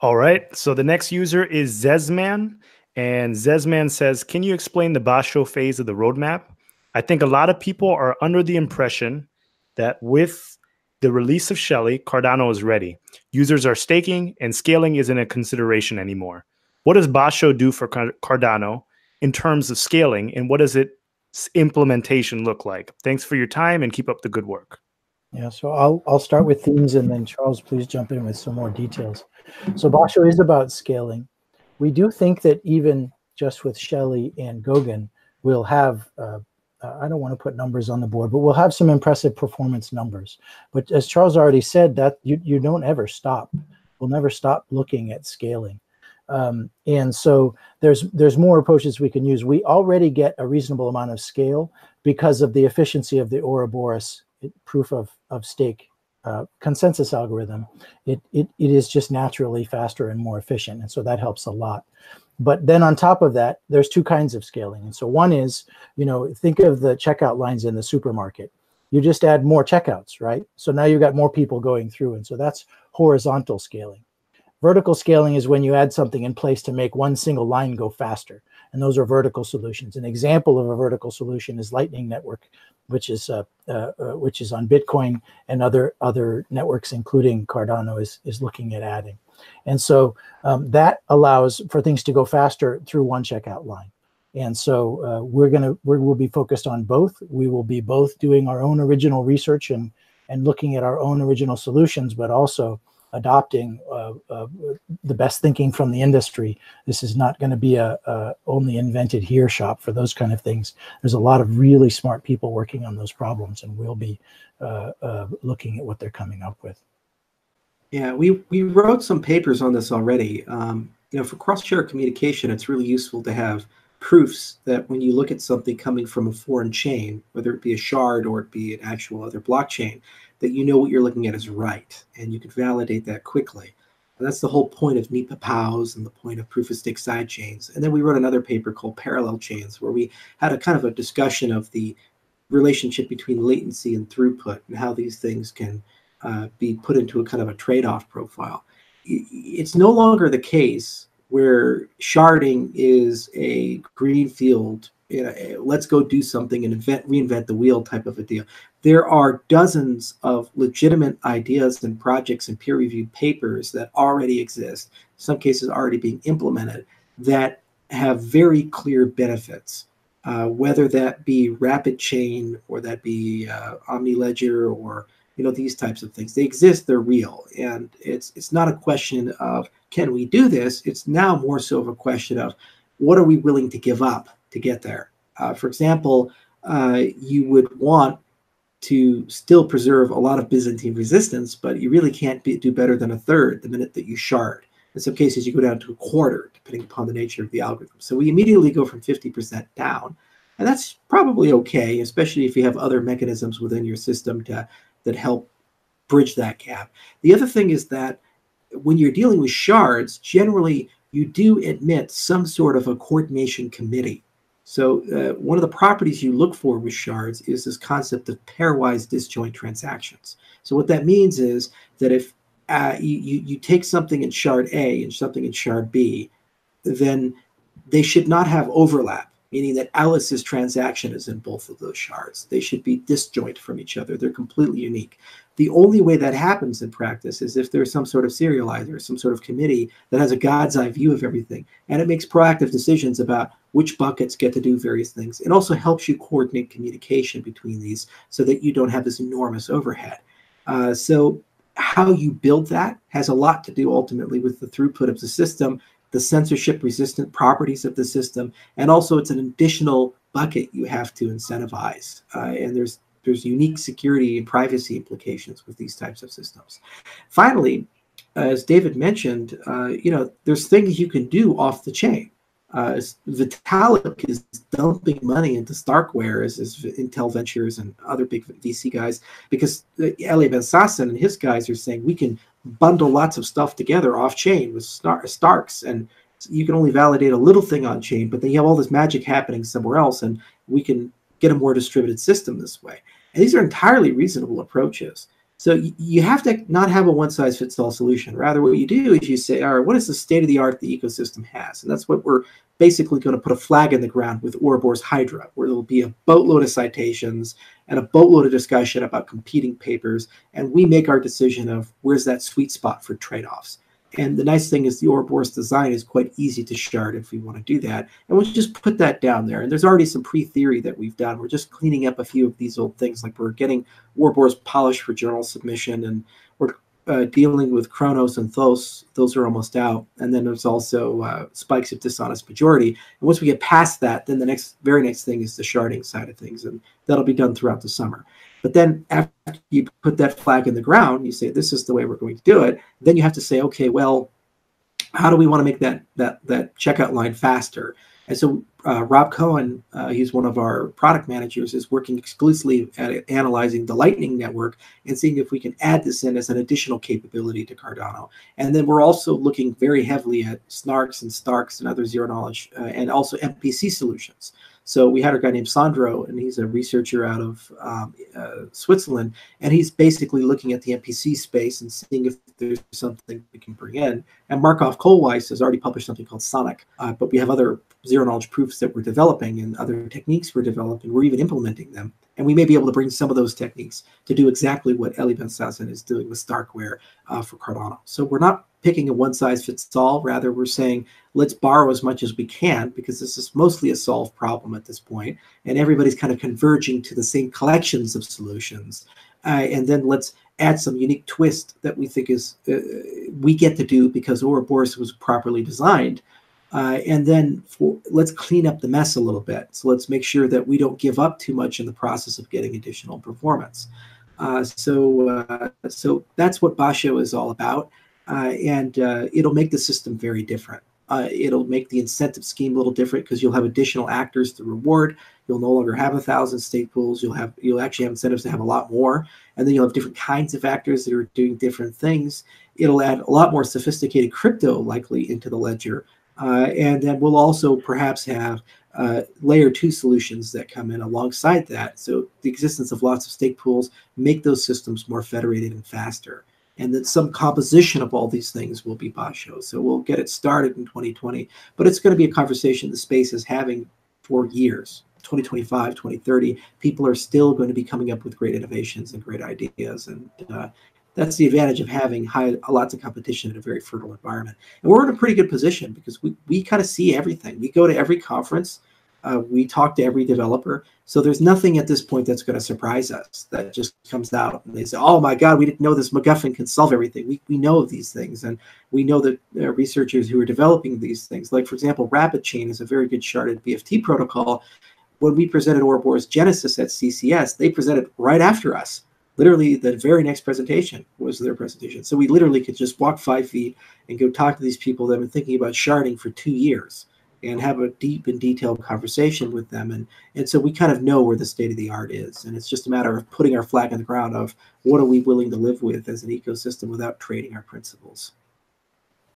All right. So the next user is Zesman. And Zesman says, Can you explain the Basho phase of the roadmap? I think a lot of people are under the impression that with the release of Shelley, Cardano is ready. Users are staking and scaling isn't a consideration anymore. What does Basho do for Cardano in terms of scaling and what does its implementation look like? Thanks for your time and keep up the good work. Yeah, so I'll I'll start with themes and then Charles, please jump in with some more details. So Basho is about scaling. We do think that even just with Shelley and Goguen, we'll have uh, I don't want to put numbers on the board, but we'll have some impressive performance numbers. But as Charles already said, that you you don't ever stop. We'll never stop looking at scaling. Um, and so there's there's more approaches we can use. We already get a reasonable amount of scale because of the efficiency of the Ouroboros proof of, of stake uh, consensus algorithm. It, it, it is just naturally faster and more efficient. And so that helps a lot. But then on top of that, there's two kinds of scaling. And so one is, you know, think of the checkout lines in the supermarket. You just add more checkouts, right? So now you've got more people going through. And so that's horizontal scaling. Vertical scaling is when you add something in place to make one single line go faster. And those are vertical solutions. An example of a vertical solution is Lightning Network, which is uh, uh, uh, which is on Bitcoin and other other networks, including Cardano, is is looking at adding. And so um, that allows for things to go faster through one checkout line. And so uh, we're gonna we will be focused on both. We will be both doing our own original research and and looking at our own original solutions, but also adopting uh, uh, the best thinking from the industry. This is not going to be a, a, only invented here shop for those kind of things. There's a lot of really smart people working on those problems, and we'll be uh, uh looking at what they're coming up with. Yeah, we we wrote some papers on this already. Um, you know, for cross-share communication, it's really useful to have proofs that when you look at something coming from a foreign chain, whether it be a shard or it be an actual other blockchain, that you know what you're looking at is right and you can validate that quickly. And that's the whole point of NiPoPoWs and the point of proof of stake sidechains. And then we wrote another paper called Parallel Chains, where we had a kind of a discussion of the relationship between latency and throughput and how these things can uh, be put into a kind of a trade off profile. It's no longer the case where sharding is a greenfield you know, let's go do something and invent, reinvent the wheel type of a deal. There are dozens of legitimate ideas and projects and peer-reviewed papers that already exist, some cases already being implemented, that have very clear benefits. Uh, whether that be rapid chain or that be uh, OmniLedger or you know these types of things, they exist. They're real, and it's it's not a question of can we do this. It's now more so of a question of what are we willing to give up to get there. Uh, for example, uh, you would want to still preserve a lot of Byzantine resistance, but you really can't be, do better than a third the minute that you shard. In some cases, you go down to a quarter, depending upon the nature of the algorithm. So we immediately go from 50% down. And that's probably okay, especially if you have other mechanisms within your system to, that help bridge that gap. The other thing is that when you're dealing with shards, generally you do admit some sort of a coordination committee. So uh, one of the properties you look for with shards is this concept of pairwise disjoint transactions. So what that means is that if uh, you, you, you take something in shard A and something in shard B, then they should not have overlap, meaning that Alice's transaction is in both of those shards. They should be disjoint from each other. They're completely unique. The only way that happens in practice is if there's some sort of serializer, some sort of committee that has a God's eye view of everything, and it makes proactive decisions about which buckets get to do various things. It also helps you coordinate communication between these so that you don't have this enormous overhead. Uh, so how you build that has a lot to do ultimately with the throughput of the system, the censorship resistant properties of the system, and also it's an additional bucket you have to incentivize. Uh, and there's there's unique security and privacy implications with these types of systems. Finally, as David mentioned, uh, you know, there's things you can do off the chain. Uh, Vitalik is dumping money into Starkware as, as Intel Ventures and other big VC guys because uh, Eli Ben Sasson and his guys are saying we can bundle lots of stuff together off chain with Star- Starks and you can only validate a little thing on chain, but then you have all this magic happening somewhere else, and we can get a more distributed system this way. And these are entirely reasonable approaches. So you have to not have a one size fits all solution. Rather, what you do is you say, all right, what is the state of the art the ecosystem has? And that's what we're basically going to put a flag in the ground with Ouroboros Hydra, where there'll be a boatload of citations and a boatload of discussion about competing papers. And we make our decision of where's that sweet spot for trade offs. And the nice thing is the Ouroboros design is quite easy to shard if we want to do that. And we'll just put that down there. And there's already some pre-theory that we've done. We're just cleaning up a few of these old things, like we're getting Ouroboros polished for journal submission, and we're uh, dealing with Chronos and Thos. Those are almost out. And then there's also uh, spikes of dishonest majority. And once we get past that, then the next, very next thing is the sharding side of things, and that'll be done throughout the summer. But then after you put that flag in the ground, you say this is the way we're going to do it. Then you have to say, okay, well, how do we want to make that that that checkout line faster? And so uh, Rob Cohen, uh, he's one of our product managers, is working exclusively at analyzing the Lightning Network and seeing if we can add this in as an additional capability to Cardano. And then we're also looking very heavily at Snarks and Starks and other zero knowledge uh, and also MPC solutions. So we had a guy named Sandro, and he's a researcher out of um, uh, Switzerland, and he's basically looking at the MPC space and seeing if there's something we can bring in. And Markulf Kohlweiss has already published something called Sonic, uh, but we have other zero knowledge proofs that we're developing and other techniques we're developing. We're even implementing them. And we may be able to bring some of those techniques to do exactly what Eli Ben-Sasson is doing with Starkware uh, for Cardano. So we're not picking a one size fits all. Rather, we're saying let's borrow as much as we can because this is mostly a solved problem at this point, and everybody's kind of converging to the same collections of solutions. Uh, and then let's add some unique twist that we think is uh, we get to do because Ouroboros was properly designed. Uh, and then for, let's clean up the mess a little bit. So let's make sure that we don't give up too much in the process of getting additional performance. Uh, so, uh, so that's what Basho is all about, uh, and uh, it'll make the system very different. Uh, it'll make the incentive scheme a little different because you'll have additional actors to reward. You'll no longer have a thousand stake pools. You'll have you'll actually have incentives to have a lot more, and then you'll have different kinds of actors that are doing different things. It'll add a lot more sophisticated crypto likely into the ledger, uh, and then we'll also perhaps have uh, layer two solutions that come in alongside that. So the existence of lots of stake pools make those systems more federated and faster. And then some composition of all these things will be Basho. So we'll get it started in 2020, but it's going to be a conversation the space is having for years. 2025, 2030, people are still going to be coming up with great innovations and great ideas. And uh, that's the advantage of having high lots of competition in a very fertile environment. And we're in a pretty good position because we, we kind of see everything. We go to every conference, uh, we talk to every developer. So there's nothing at this point that's going to surprise us that just comes out and they say, oh my God, we didn't know this MacGuffin can solve everything. We, we know of these things. And we know that researchers who are developing these things, like for example, Rapid Chain is a very good sharded BFT protocol. When we presented Ouroboros Genesis at CCS, they presented right after us literally the very next presentation was their presentation. So we literally could just walk five feet and go talk to these people that have been thinking about sharding for two years and have a deep and detailed conversation with them. And, and so we kind of know where the state of the art is. And it's just a matter of putting our flag on the ground of what are we willing to live with as an ecosystem without trading our principles.